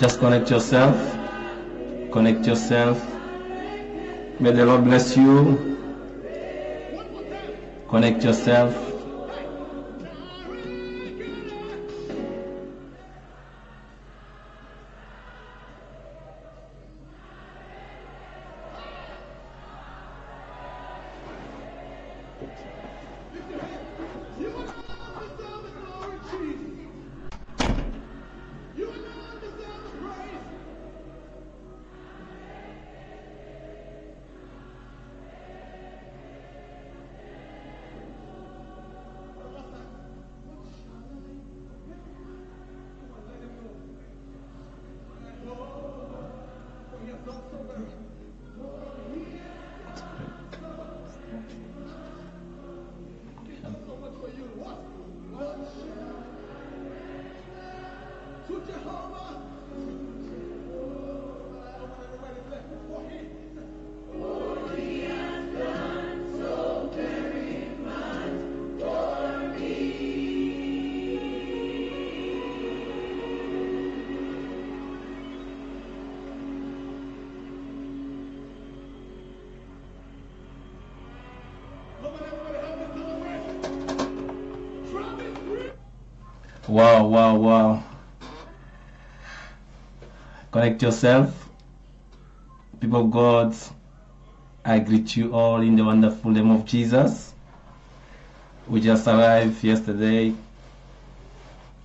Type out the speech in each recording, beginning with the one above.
Just connect yourself. Connect yourself. May the Lord bless you. Connect yourself. Wow, wow, wow. Connect yourself. People of God, I greet you all in the wonderful name of Jesus. We just arrived yesterday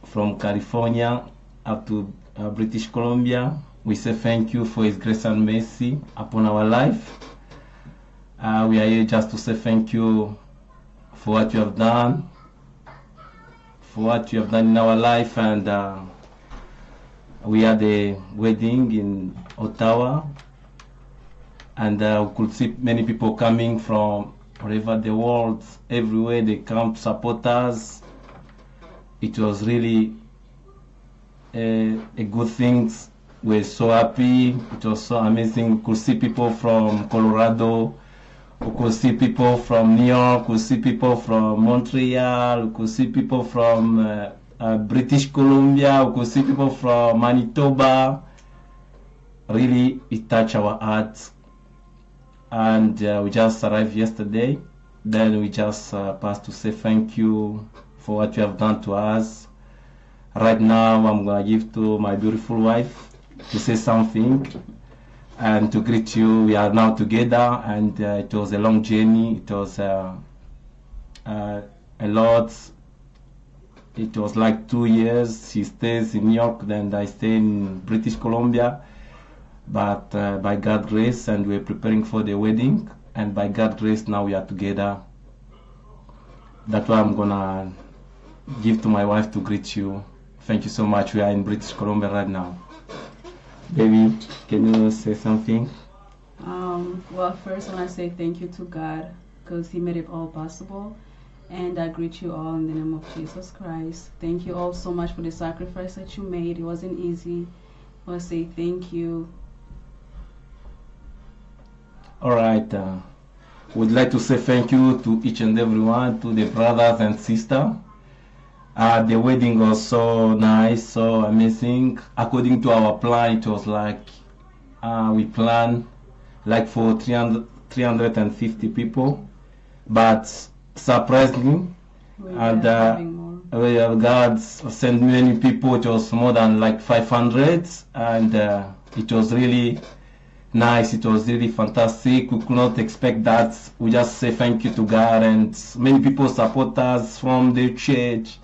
from California up to uh, British Columbia. We say thank you for His grace and mercy upon our life. Uh, we are here just to say thank you for what you have done for what you have done in our life and uh, we had a wedding in Ottawa and uh, we could see many people coming from wherever the world everywhere. They come support us. It was really a, a good thing. We're so happy. It was so amazing. We could see people from Colorado we could see people from New York, we could see people from Montreal, we could see people from uh, uh, British Columbia, we could see people from Manitoba. Really, it touched our hearts. And uh, we just arrived yesterday. Then we just uh, passed to say thank you for what you have done to us. Right now, I'm going to give to my beautiful wife to say something and to greet you. We are now together, and uh, it was a long journey. It was uh, uh, a lot. It was like two years. She stays in New York, then I stay in British Columbia. But uh, by God's grace, and we're preparing for the wedding, and by God's grace, now we are together. That's why I'm gonna give to my wife to greet you. Thank you so much. We are in British Columbia right now. Baby, can you say something? Um, well, first, I want to say thank you to God because He made it all possible. And I greet you all in the name of Jesus Christ. Thank you all so much for the sacrifice that you made. It wasn't easy. I want to say thank you. All right. Uh, would like to say thank you to each and everyone, to the brothers and sisters. Uh, the wedding was so nice, so amazing. According to our plan, it was like uh, we planned like for 300, 350 people, but surprisingly, We and uh, we have God sent many people. It was more than like 500, and uh, it was really nice. It was really fantastic. We could not expect that. We just say thank you to God, and many people support us from the church.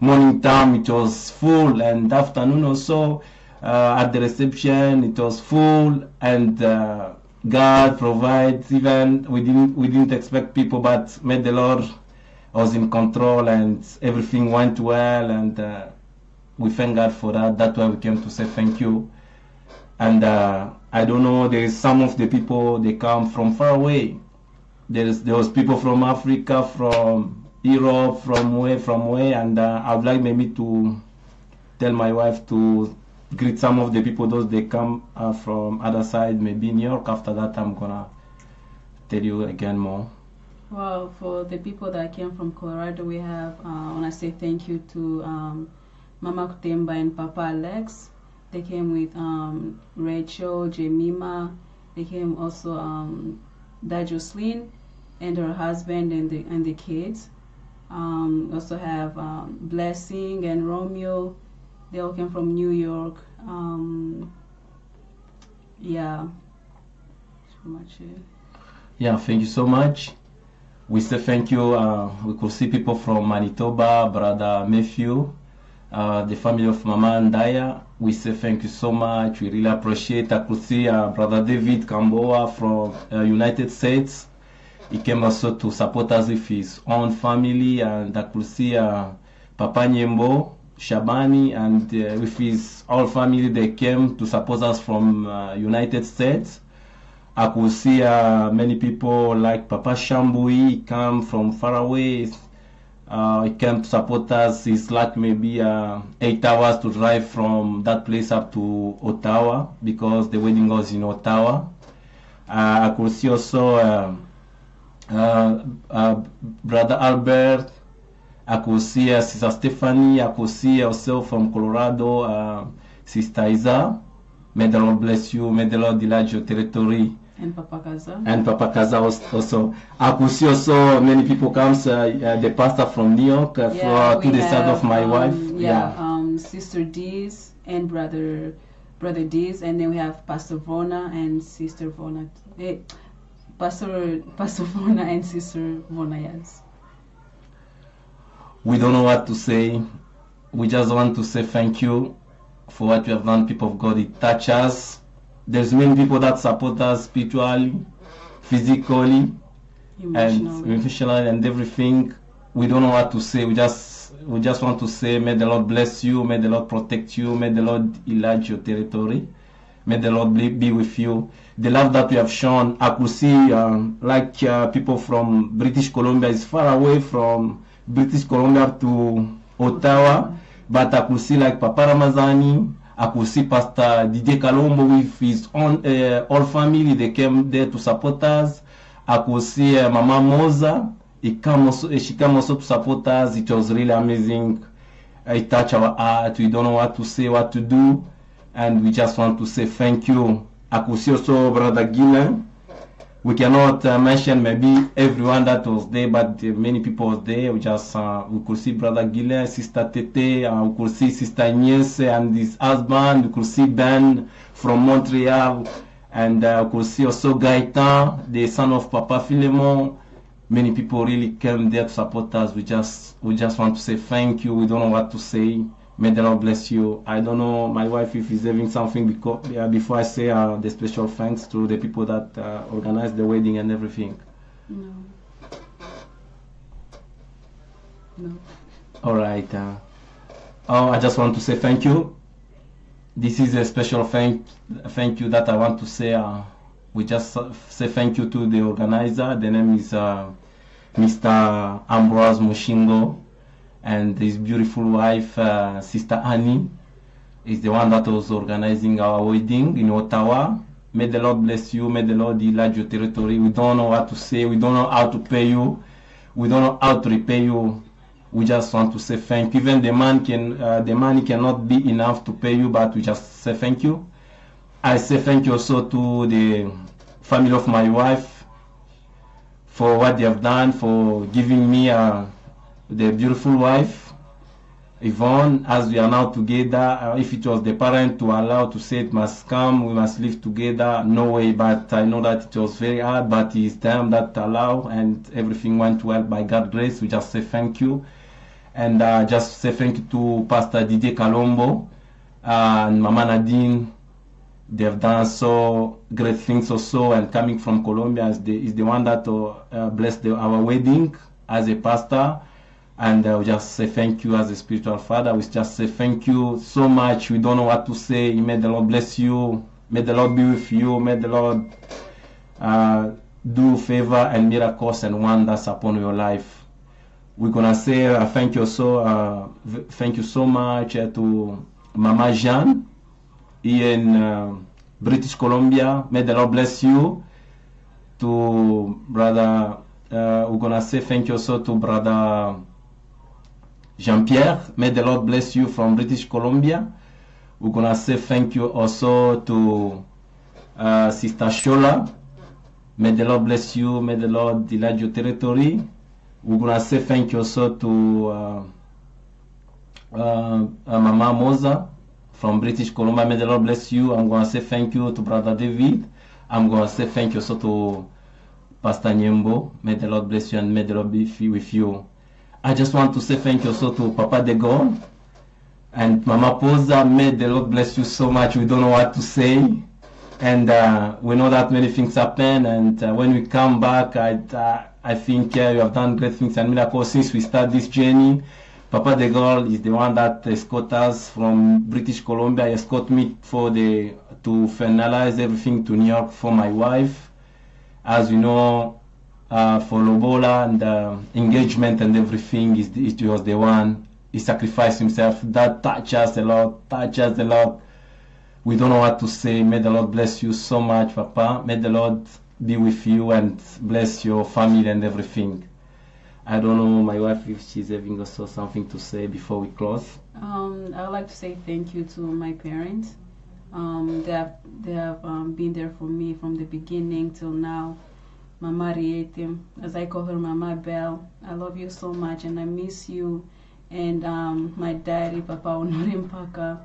Morning time it was full, and afternoon also uh, at the reception it was full, and uh, God provides. Even we didn't we didn't expect people, but may the Lord was in control, and everything went well, and uh, we thank God for that. That's why we came to say thank you and uh, I don't know. There is some of the people they come from far away. There is there was people from Africa, from Europe, from where, from where, and uh, I would like maybe to tell my wife to greet some of the people. Those they come uh, from other side, maybe New York. After that, I'm gonna tell you again more. Well, for the people that came from Colorado, we have, uh, I want to say thank you to um, Mama Kutemba and Papa Alex. They came with um, Rachel, Jemima. They came also um, Dad Jocelyn and her husband and the and the kids. Um, we also have um, Blessing and Romeo. They all came from New York. Um, yeah, pretty much. Yeah, thank you so much. We say thank you. Uh, we could see people from Manitoba, Brother Matthew, uh, the family of Mama Ndaya. We say thank you so much. We really appreciate. I could see uh, Brother David Kamboa from uh, United States. He came also to support us with his own family, and I could see uh, Papa Nyembo Shabani and uh, with his whole family. They came to support us from uh, United States. I could see uh, many people like Papa Shambui come from far away. Uh, he came to support us. It's like maybe uh, eight hours to drive from that place up to Ottawa because the wedding was in Ottawa. I could see also uh, Brother Albert. I could see uh, Sister Stephanie. I could see also from Colorado, uh, Sister Isa. May the Lord bless you. May the Lord enlarge your territory And Papa Kaza. and Papa Kaza also. I could see also many people comes. Uh, uh, the pastor from New York uh, for, to the side of my um, wife. Yeah, um, Sister Dees and brother brother Dees, and then we have Pastor Vona and Sister Vona. Pastor Vona and Sister Vona, yes. We don't know what to say. We just want to say thank you for what you have done, people of God. It touches us. There's many people that support us spiritually, physically, and Emotionally. emotionally and everything. We don't know what to say. We just we just want to say, may the Lord bless you, may the Lord protect you, may the Lord enlarge your territory, may the Lord be, with you. The love that you have shown, I could see um, like uh, people from British Columbia is far away from British Columbia to Ottawa, but I could see like Papa Ramazani. I could see Pastor Didier Kalombo with his own uh, whole family. They came there to support us. I could see uh, Mama Moza. He come also, she came also to support us. It was really amazing. It touched our heart. We don't know what to say, what to do, and we just want to say thank you. Also Brother Gillen. We cannot uh, mention maybe everyone that was there, but uh, many people was there. We just uh, we could see Brother Gillen, Sister Tete, uh, we could see Sister Agnes and his husband. We could see Ben from Montreal, and uh, we could see also Gaetan, the son of Papa Philemon. Many people really came there to support us. We just we just want to say thank you. We don't know what to say. May the Lord bless you. I don't know my wife if is having something because, yeah, before I say uh, the special thanks to the people that uh, organized the wedding and everything. No. No. All right. Uh, oh, I just want to say thank you. This is a special thank thank you that I want to say. Uh, we just uh, say thank you to the organizer. The name is uh, Mr. Ambrose Mushingo, and his beautiful wife, uh, Sister Annie, is the one that was organizing our wedding in Ottawa. May the Lord bless you. May the Lord enlarge your territory. We don't know what to say. We don't know how to pay you. We don't know how to repay you we just want to say thank you. Even the man can, uh, the money cannot be enough to pay you, but we just say thank you. I say thank you also to the family of my wife for what they have done, for giving me uh, the beautiful wife, Yvonne. As we are now together, uh, if it was the parent to allow to say it must come, we must live together, no way. But I know that it was very hard, but it's them that allow, and everything went well by God's grace. We just say thank you and uh, just say thank you to Pastor Didier Kalombo and Mama Nadine. They've done so great things also, and coming from Columbia is the, is the one that uh, uh, blessed the, our wedding as a pastor. And we just say thank you as a spiritual father. We just say thank you so much. We don't know what to say. May the Lord bless you. May the Lord be with you. May the Lord uh, do favor and miracles and wonders upon your life we're gonna say uh, thank you so uh, thank you so much uh, to Mama Jean in uh, British Columbia. May the Lord bless you. To brother, uh, we're gonna say thank you so to brother Jean-Pierre, may the Lord bless you from British Columbia. We're gonna say thank you also to uh, Sister Shola. May the Lord bless you. May the Lord delight your territory. We're gonna say thank you also to uh, uh, uh, Mama Moza from British Columbia. May the Lord bless you. I'm gonna say thank you to Brother David. I'm gonna say thank you also to Pastor Nyembo. May the Lord bless you and may the Lord be with you. I just want to say thank you also to Papa Degon and Mama Posa. May the Lord bless you so much. We don't know what to say. And uh, we know that many things happen. And uh, when we come back, I, uh, I think uh, you have done great things and miracles since we start this journey. Papa de Gaulle is the one that escort us from British Columbia, escort me for the to finalize everything to New York for my wife. As you know, uh, for Lobola and uh, engagement and everything, is it was the one he sacrificed himself. That touched us a lot, touched us a lot. We don't know what to say. May the Lord bless you so much, Papa. May the Lord be with you and bless your family and everything. I don't know my wife if she's having also something to say before we close. Um, I would like to say thank you to my parents. Um, they have they have um, been there for me from the beginning till now. Mama Riete, as I call her Mama Bell, I love you so much and I miss you. And um, my daddy, Papa Onorimpaka,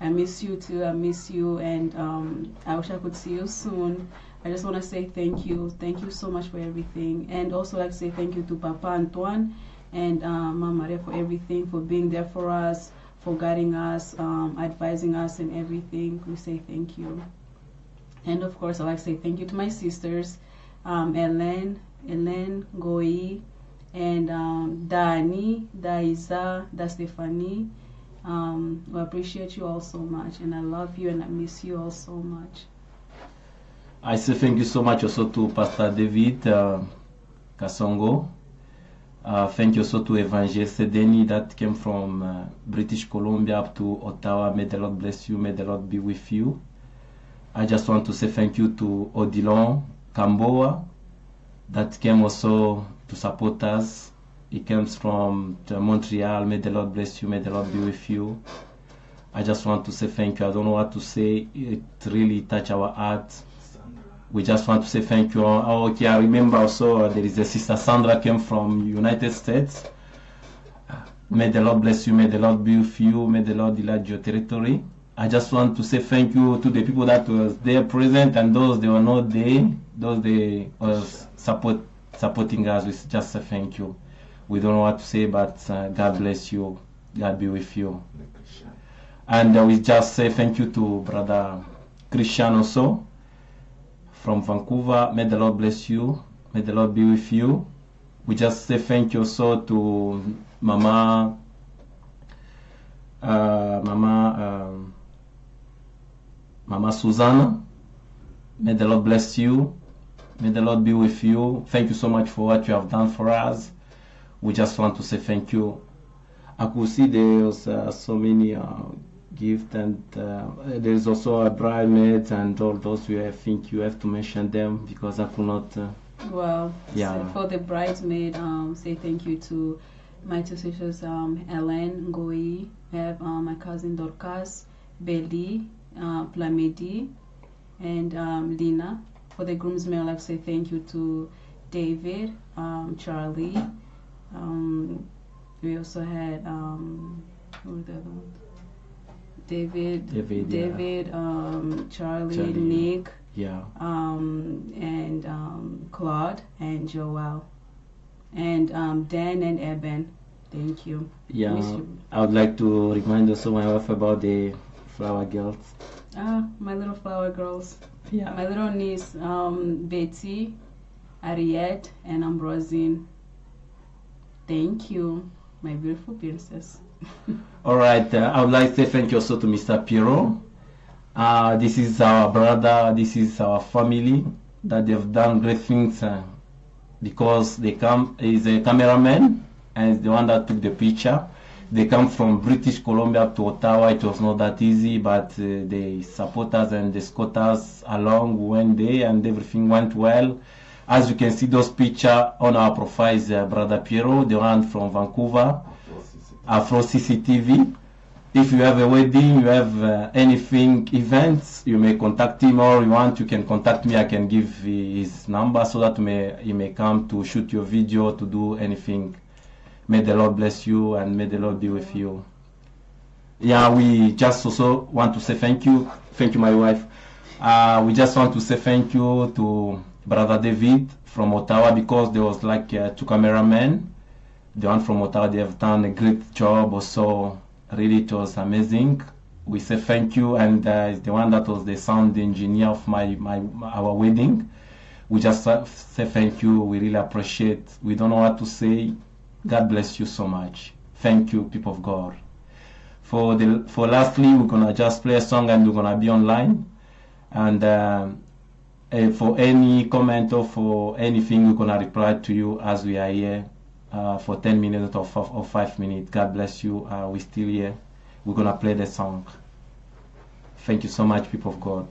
I miss you too. I miss you, and um, I wish I could see you soon. I just want to say thank you. Thank you so much for everything. And also like to say thank you to Papa Antoine and um, Mama Maria for everything, for being there for us, for guiding us, um, advising us and everything. We say thank you. And of course, I like to say thank you to my sisters, um, Ellen, Ellen, and um, Dani, Daiza, Da Stephanie. Um, I appreciate you all so much, and I love you and I miss you all so much. I say thank you so much also to Pastor David uh, Kasongo. Uh, thank you also to Evangelist Sedeni that came from uh, British Columbia up to Ottawa. May the Lord bless you. May the Lord be with you. I just want to say thank you to Odilon Kamboa that came also to support us. He comes from Montreal. May the Lord bless you. May the Lord be with you. I just want to say thank you. I don't know what to say. It really touched our heart. We just want to say thank you. Oh, okay, I remember also uh, there is a sister Sandra came from United States. May the Lord bless you. May the Lord be with you. May the Lord delight your territory. I just want to say thank you to the people that was there present and those they were not there. Those they was support supporting us. We just say thank you. We don't know what to say, but uh, God bless you. God be with you. And uh, we just say thank you to Brother Christian also from Vancouver. May the Lord bless you. May the Lord be with you. We just say thank you also to Mama, uh, Mama, um, Mama Susanna. May the Lord bless you. May the Lord be with you. Thank you so much for what you have done for us. We just want to say thank you. I could see there's uh, so many uh, gifts, and uh, there's also a bridesmaid and all those. You I think you have to mention them because I could not. Uh, Well, Yeah. so for the bridesmaid, um, say thank you to my two sisters, um, Ellen Ngoi, I have um, my cousin Dorcas, Belly, uh, Plamedi, and um, Lina. For the groomsmen, I'd like say thank you to David, um, Charlie. Um, we also had um, who were the other ones? David, David, yeah. Um, Charlie, Charlie. Nick, yeah. um, and um, Claude and Joel, and um, Dan and Eben. Thank you. Yeah, you. I would like to remind also my wife about the flower girls. Ah, my little flower girls. Yeah. My little niece, um, Betty, Ariette, and Ambrosine. Thank you, my beautiful princess. All right. Uh, I would like to say thank you also to Mr. Piero. Uh, this is our brother. This is our family that they've done great things uh, because they come. He's a cameraman and he's the one that took the picture. They come from British Columbia to Ottawa. It was not that easy, but uh, they support us and they escort us along. We went there and everything went well. As you can see, those picture on our profile is uh, Brother Piero, the one from Vancouver. Afro CCTV. If you have a wedding, you have uh, anything, events, you may contact him or you want, you can contact me. I can give his number so that may, he may come to shoot your video, to do anything. May the Lord bless you and may the Lord be with you. Yeah, we just also want to say thank you. Thank you, my wife. Uh, we just want to say thank you to Brother David from Ottawa because there was like uh, two cameramen. The one from Ottawa, they have done a great job also. Really, it was amazing. We say thank you, and uh, the one that was the sound engineer of my, my our wedding. We just uh, say thank you. We really appreciate. We don't know what to say. God bless you so much. Thank you, people of God. For the for lastly, we're gonna just play a song and we're gonna be online. And uh, eh, for any comment or for anything, we're gonna reply to you as we are here uh, for 10 minutes or, or 5 minutes. God bless you. Uh, we're still here. We're gonna play the song. Thank you so much, people of God.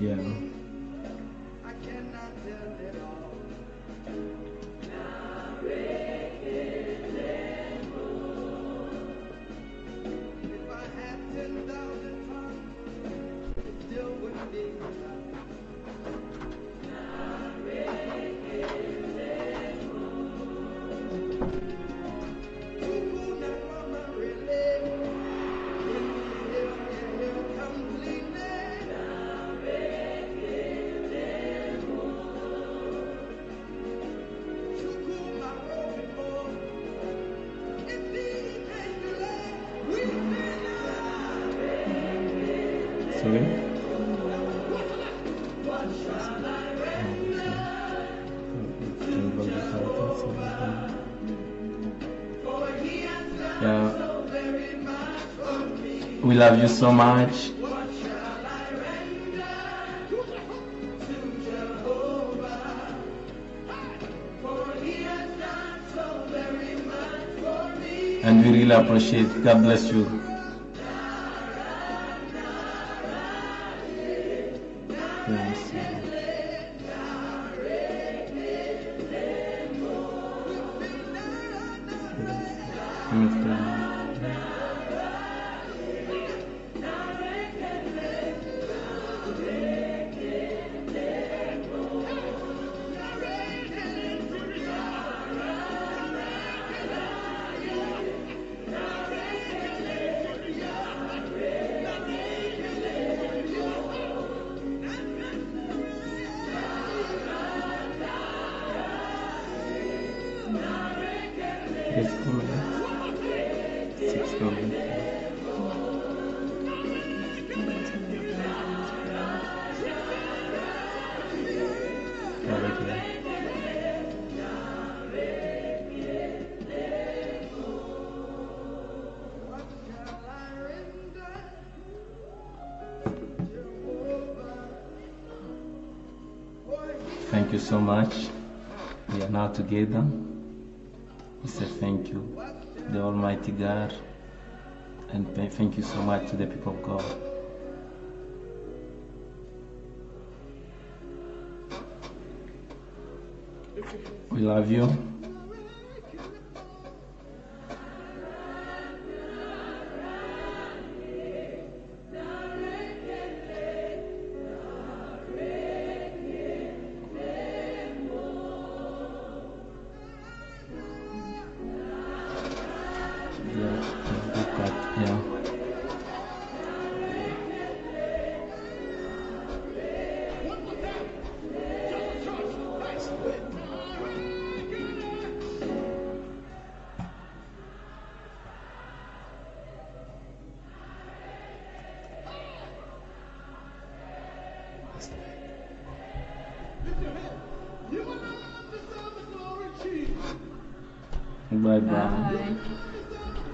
Yeah. Yeah. We love you so much. And we really appreciate. God bless you. It's Thank you so much. We are now together. We say thank you, to the Almighty God, and thank you so much to the people of God. We love you.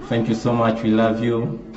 Thank you so much. We love you.